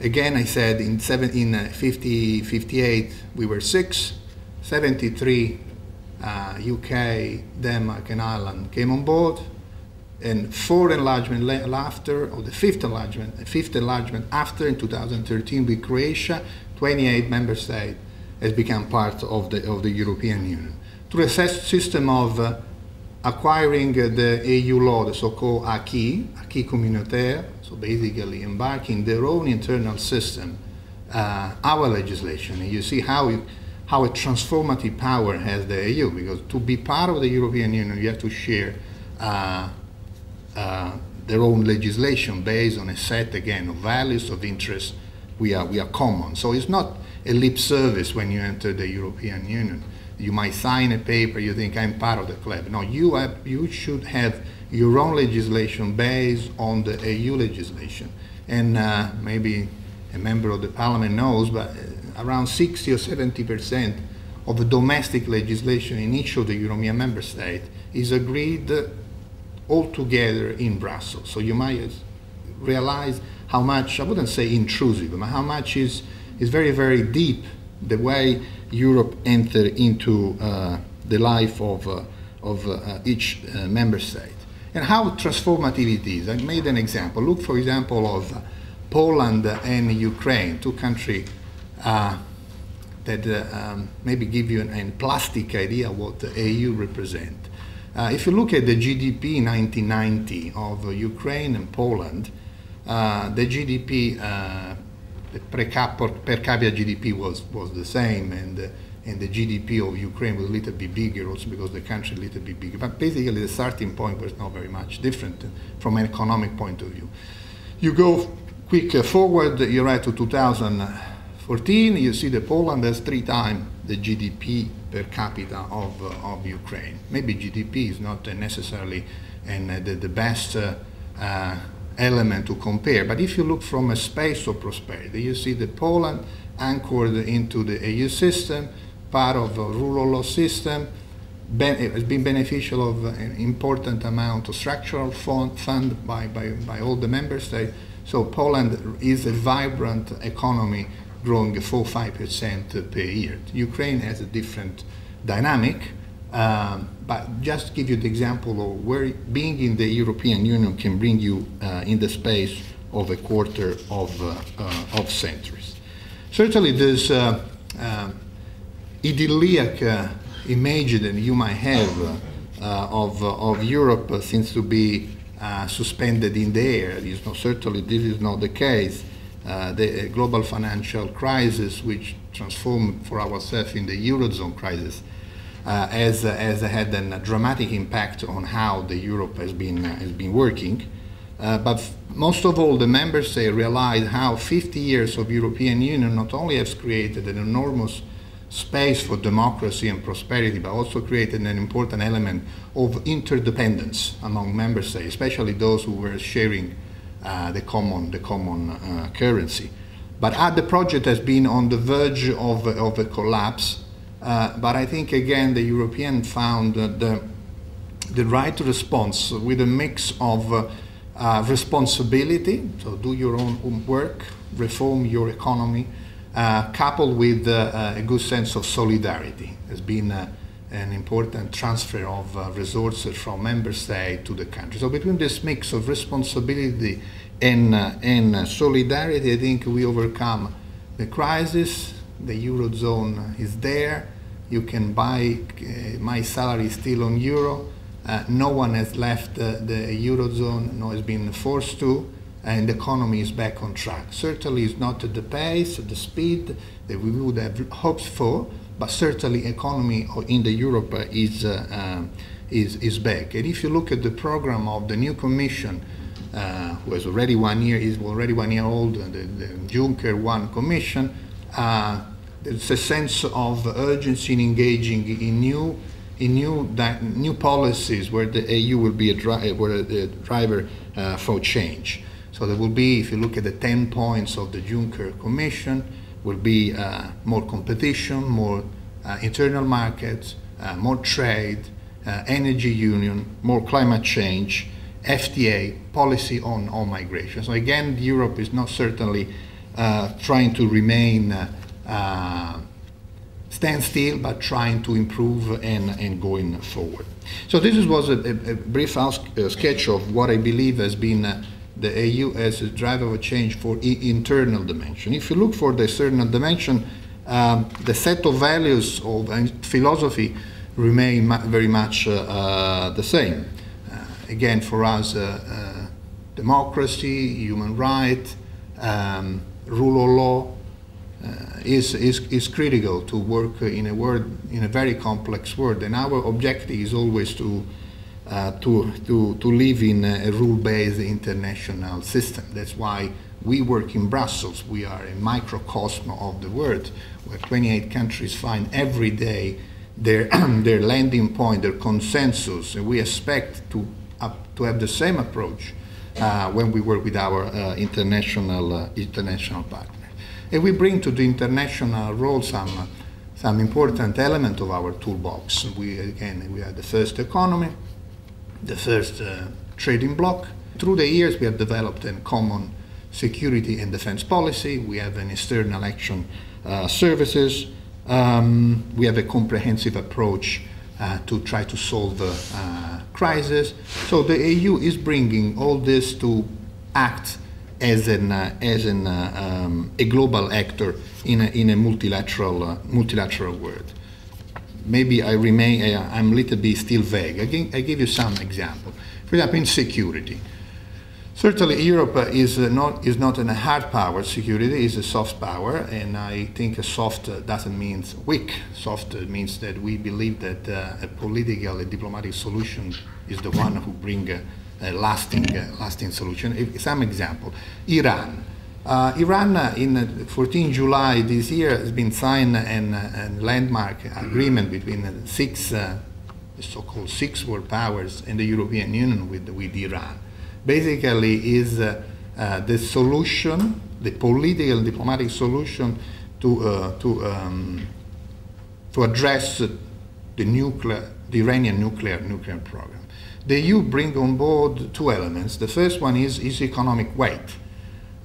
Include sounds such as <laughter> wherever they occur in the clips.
again, I said in, seven, in uh, 50, 58 we were six, 73 uh, UK, Denmark, and Ireland came on board, and four enlargement after, or the fifth enlargement, fifth enlargement after in 2013 with Croatia, 28 member states has become part of the, of the European Union. Through a system of uh, acquiring uh, the EU law, the so-called acquis, acquis communautaire, so basically embarking their own internal system, uh, our legislation, and you see how, it, how a transformative power has the EU, because to be part of the European Union, you have to share uh, uh, their own legislation based on a set, again, of values, of interests we are, we are common. So it's not a lip service when you enter the European Union. You might sign a paper, you think I'm part of the club. No, you, have, you should have your own legislation based on the EU legislation. And uh, maybe a member of the parliament knows, but uh, around 60 or 70 percent of the domestic legislation in each of the European member states is agreed all together in Brussels. So you might realize how much, I wouldn't say intrusive, but how much is, is very, very deep the way Europe entered into uh, the life of, uh, of uh, each uh, member state. And how transformative it is. I made an example. Look, for example, of uh, Poland and Ukraine, two countries uh, that um, maybe give you an, plastic idea what the EU represent. if you look at the GDP 1990 of Ukraine and Poland, the GDP the per, per capita GDP was, was the same, and, uh, and the GDP of Ukraine was a little bit bigger also because the country a little bit bigger. But basically, the starting point was not very much different from an economic point of view. You go quick uh, forward, you're right to 2014, you see that Poland has three times the GDP per capita of, uh, of Ukraine. Maybe GDP is not necessarily and uh, the, the best uh, uh, element to compare. But if you look from a space of prosperity, you see that Poland anchored into the EU system, part of rural law system, it has been beneficial of an important amount of structural fund, fund by, by, by all the member states. So Poland is a vibrant economy growing 4-5% per year. Ukraine has a different dynamic, um, but just give you the example of where being in the European Union can bring you uh, in the space of a quarter of, uh, uh, of centuries. Certainly this uh, uh, idyllic uh, image that you might have of, of Europe seems to be suspended in the air. Is certainly this is not the case. the global financial crisis, which transformed for ourselves in the Eurozone crisis, uh, has, uh, has had a dramatic impact on how the Europe has been, uh, has been working. Uh, but most of all, the members they realized how 50 years of European Union not only has created an enormous space for democracy and prosperity, but also created an important element of interdependence among member states, especially those who were sharing uh, the common, the common uh, currency. But the project has been on the verge of, of a collapse, uh, but I think again the European found the, the right response with a mix of uh, uh, responsibility, so do your own work, reform your economy, uh, coupled with uh, a good sense of solidarity. There's been an important transfer of resources from member state to the country. So between this mix of responsibility and, and solidarity, I think we overcome the crisis, the eurozone is there. You can buy. Uh, my salary is still on euro. Uh, no one has left uh, the eurozone. No has been forced to, and the economy is back on track. Certainly, it's not at the pace, at the speed that we would have hoped for, but certainly, economy in the Europe is uh, is is back. And if you look at the program of the new Commission. Uh, who has already one year is already one year old, the, the Juncker One Commission, uh, there's a sense of urgency in engaging in new in new new policies where the EU will be a, dri where a driver uh, for change. So there will be, if you look at the 10 points of the Juncker Commission, will be uh, more competition, more uh, internal markets, uh, more trade, uh, energy union, more climate change, FTA, policy on, on migration. So again, Europe is not certainly uh, trying to remain uh, stand still, but trying to improve and, and going forward. So this was a, a, a brief sketch of what I believe has been the AU as a driver of a change for internal dimension. If you look for the external dimension, um, the set of values of philosophy remain very much uh, uh, the same. Uh, again, for us, democracy, human rights, um, rule of law, uh, is, is, is critical to work in a world, in a very complex world. And our objective is always to, uh, to, to, to live in a rule-based international system. That's why we work in Brussels. We are a microcosm of the world, where 28 countries find every day their, <clears throat> their landing point, their consensus, and we expect to, to have the same approach uh, when we work with our uh, international, uh, international partners. And we bring to the international role some, some important element of our toolbox. We, again, we are the first economy, the first uh, trading bloc. Through the years, we have developed a common security and defense policy. We have an external action uh, services. Um, we have a comprehensive approach uh, to try to solve the uh, crisis. So the EU is bringing all this to act as an uh, as an uh, um, a global actor in a, in a multilateral multilateral world. Maybe I remain I'm a little bit still vague. I, give, I give you some example. For example, in security. Certainly, Europe is not is not a hard power. Security is a soft power, and I think a soft doesn't mean weak. Soft means that we believe that uh, a political, a diplomatic solution is the one who bring a, a lasting, uh, lasting solution. If, some example, Iran. Uh, Iran, uh, in 14 July this year, has been signed an, a landmark agreement between six, uh, so-called six world powers and the European Union with, with Iran basically is uh, uh, the solution, the political and diplomatic solution to, uh, to, um, to address the nuclear, the Iranian nuclear, nuclear program. The EU bring on board two elements. The first one is, is economic weight.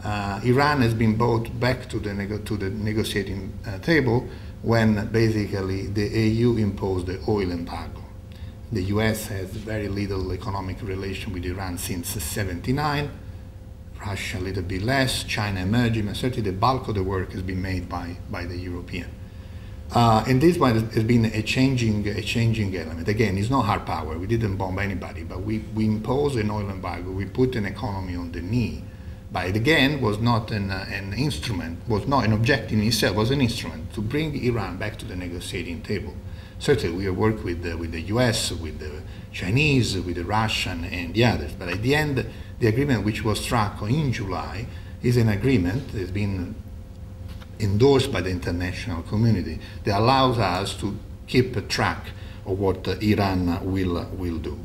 Uh, Iran has been brought back to the, to the negotiating uh, table when basically the EU imposed the oil embargo. The US has very little economic relation with Iran since 79. Russia a little bit less, China emerging, but certainly the bulk of the work has been made by, by the European. Uh, and this one has been a changing, a changing element. Again, it's not hard power. We didn't bomb anybody, but we, we imposed an oil embargo. We put an economy on the knee. But it again was not an, uh, an instrument, was not an objective in itself, was an instrument to bring Iran back to the negotiating table. Certainly, we work with the, with the US, with the Chinese, with the Russian, and the others. But at the end, the agreement which was struck in July is an agreement that has been endorsed by the international community that allows us to keep track of what Iran will, will do.